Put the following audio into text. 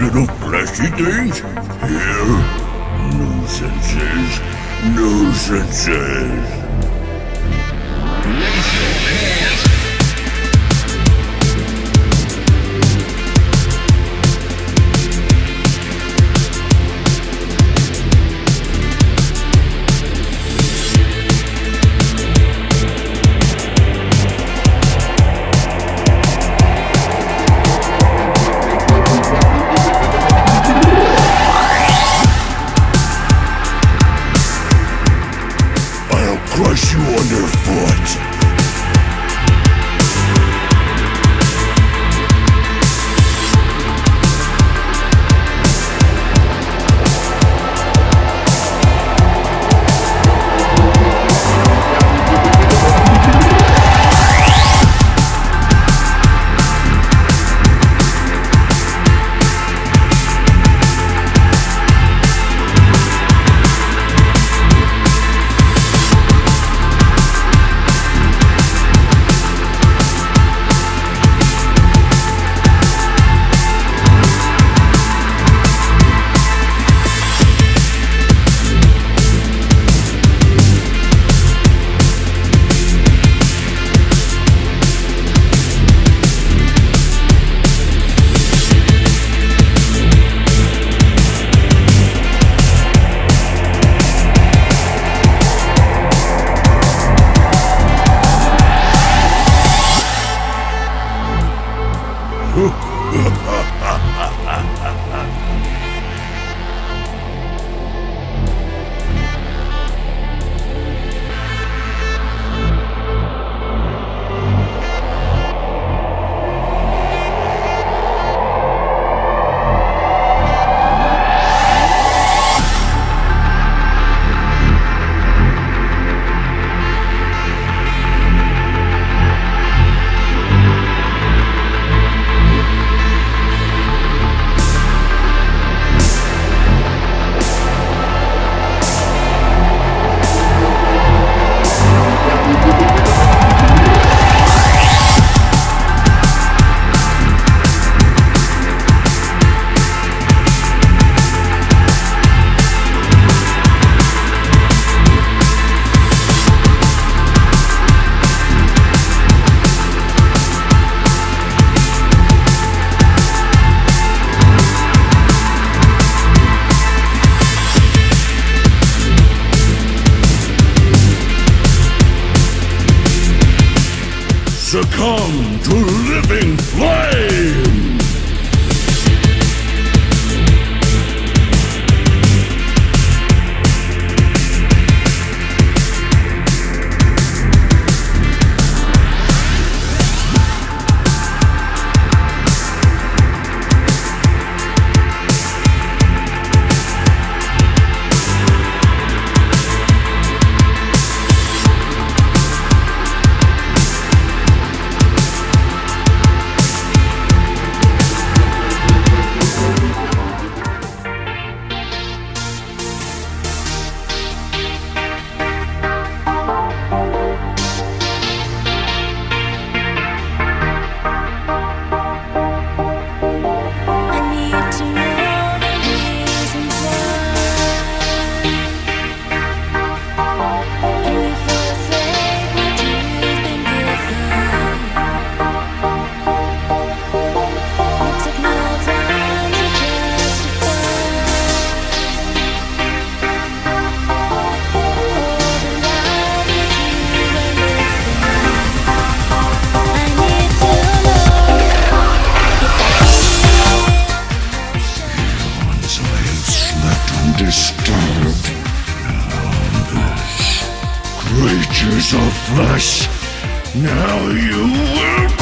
little fleshy things? Here? Nuisances. Nuisances. Uh, uh, uh. Welcome to Living Flame! creatures of flesh, now you will